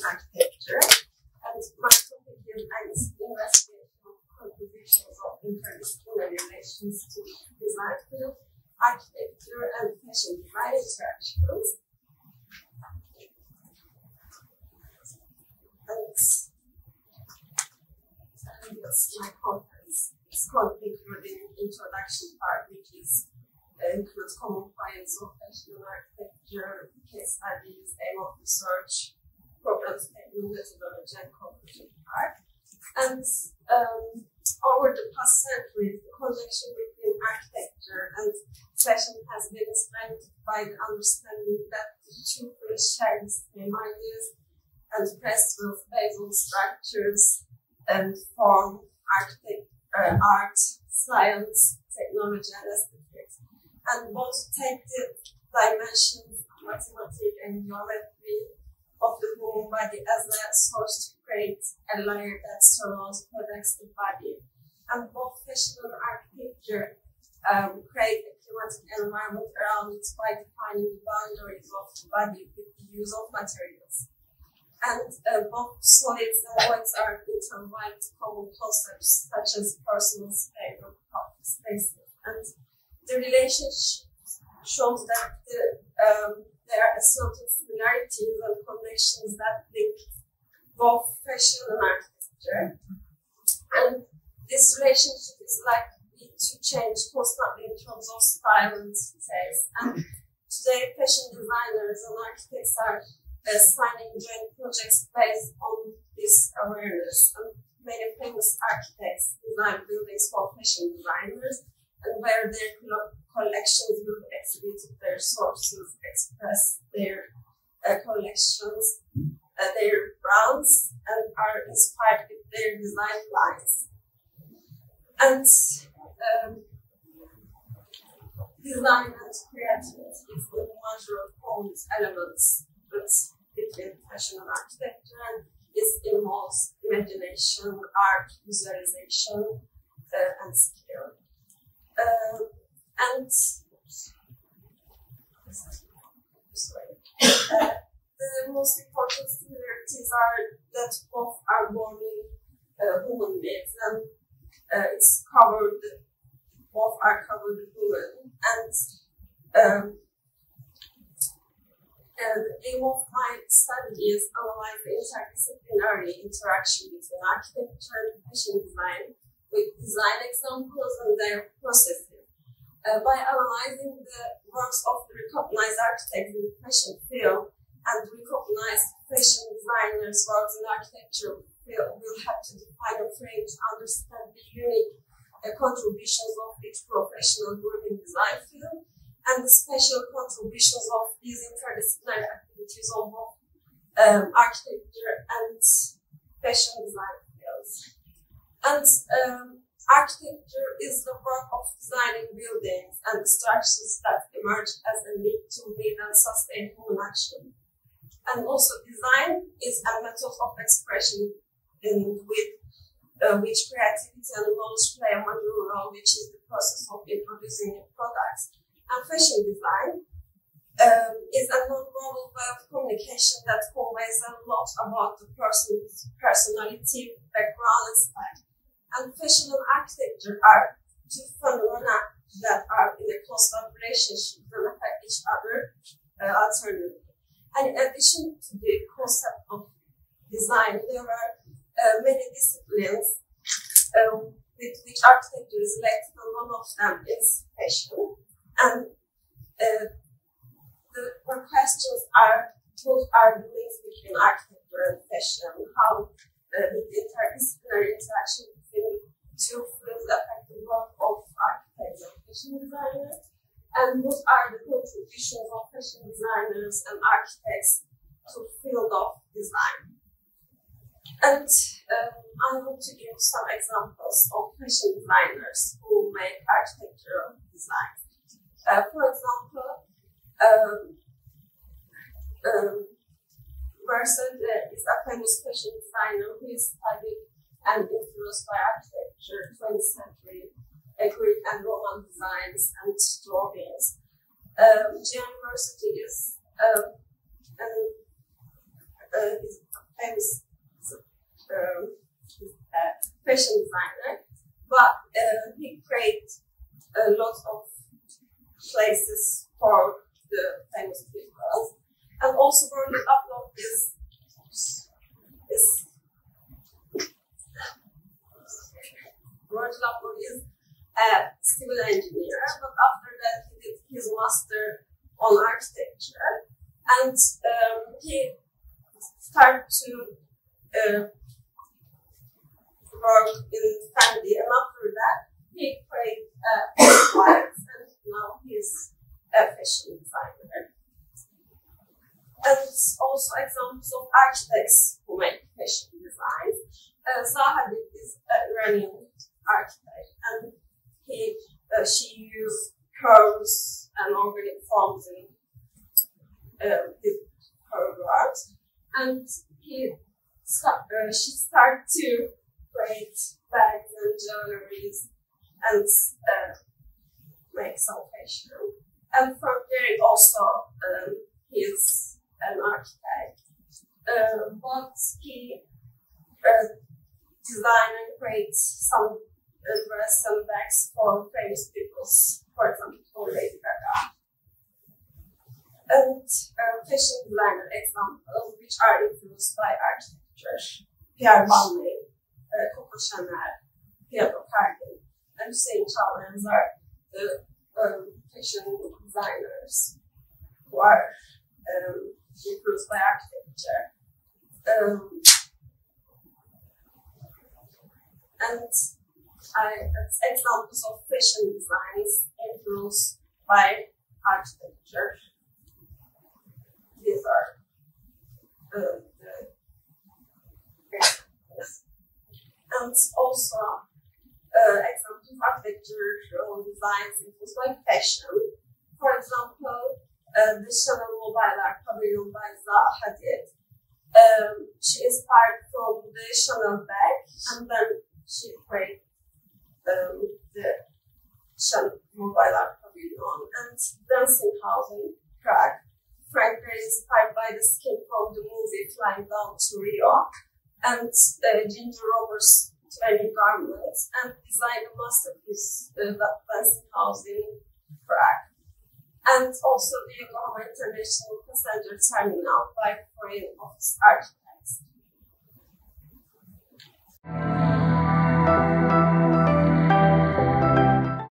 architecture. And my topic investigation of contributions of interdisciplinary relations to design field, architecture, and fashion design interactions. And that's my conference. It's called including introduction part, which is uh, includes common points of fashion and architecture, case studies, aim of research, problem statement, methodology, and conclusion part. And um, over the past centuries, the connection between architecture and fashion has been strengthened by the understanding that the two fields share the same ideas and principles based on structures and form, architect, uh, art, science, technology, and aesthetics. And both take the dimensions of mathematics and geometry of the human body as a source to create a layer that surrounds protects the body. And both fashion and architecture um, create a climatic environment around it by defining the boundaries of the body with the use of materials. And uh, both solids and voids are intertwined common concepts such as personal space and public. And the relationship shows that the, um, there are certain similarities and connections that link both fashion and architecture. And this relationship is likely to change constantly in terms of style and taste. And today, fashion designers and architects are uh, signing joint projects based on this awareness. And many famous architects design buildings for fashion designers and where their collections will be their sources express their uh, collections, uh, their brands, and are inspired with their design lines. And um, design and creativity is the major common elements but between fashion and architecture, and this involves imagination, art, visualization, uh, and skill. Uh, and sorry. Uh, the most important similarities are that both are born in uh, human beings and uh, it's covered, both are covered women. And, um, and the aim of my study is analyze the interdisciplinary interaction between architecture and fashion design with design examples and their processes. Uh, by analyzing the works of the recognized architects in the fashion field and recognized fashion designers' works in architecture field, we'll have to define a frame to understand the unique uh, contributions of each professional group in design field and the special contributions of these interdisciplinary activities on both um, architecture and fashion design fields. And um, architecture is the work of designing buildings and structures that emerge as a need to meet and sustain human action. And also design is a method of expression in with uh, which creativity and knowledge play a major role, which is the process of introducing new products. And fashion design um, is a non-verbal way of communication that conveys a lot about the person's personality, background, and style and fashion and architecture are two phenomena that are in a close relationship and affect each other uh. And in addition to the concept of design, there are uh, many disciplines uh, with which architecture is related, and one of them is fashion. And uh, the, questions are what are the links between architecture and fashion, how uh, the interdisciplinary interaction between two fields affect the work of architects and fashion designers, and what are the contributions of fashion designers and architects to field of design. And um, I want to give some examples of fashion designers who make architectural design. Uh, for example, um, um, is a famous fashion designer who is studied and influenced by architecture, 20th century Greek and Roman designs and drawings. Um, University is, um, an, uh, is famous um, uh, fashion designer, but uh, he created a lot of places for the famous people. And also Virgil Abloh is is Virgil Abloh is a civil engineer, but after that he did his master on architecture, and um, he started to uh, work in Fendi, and after that he created uh, clients, and now he's a fashion designer. And also examples of architects who make fashion designs. Uh, Zaha Hadid is an Iranian architect, and he uh, she used curves and organic forms in uh, her work, and he uh, she started to create bags and jewelries and uh, make some fashion. And from there also um, he's an architect, uh, but he uh, design and create some dress and bags for famous people, for example, Lady Gaga. And uh, fashion designer examples which are influenced by architecture, Pierre Balmain, uh, Coco Chanel, Pierre Cardin, Challenge are the um, fashion designers who are um, influenced by architecture. Um, and I, examples of fashion designs influenced by architecture. These are uh, the and also uh, examples of architectural designs influenced by fashion. For example, uh, the Chanel Mobile Art Pavilion by Zaha Hadid. Um, she inspired from the Chanel bag and then she created um, the Chanel Mobile Art Pavilion and Dancing House in Prague. Frank is inspired by the skin from the movie Flying Down to Rio and uh, Ginger Rogers' 20 garments and designed a masterpiece, uh, Dancing House in Prague and also the Yokohama International Passenger Terminal by foreign office architects.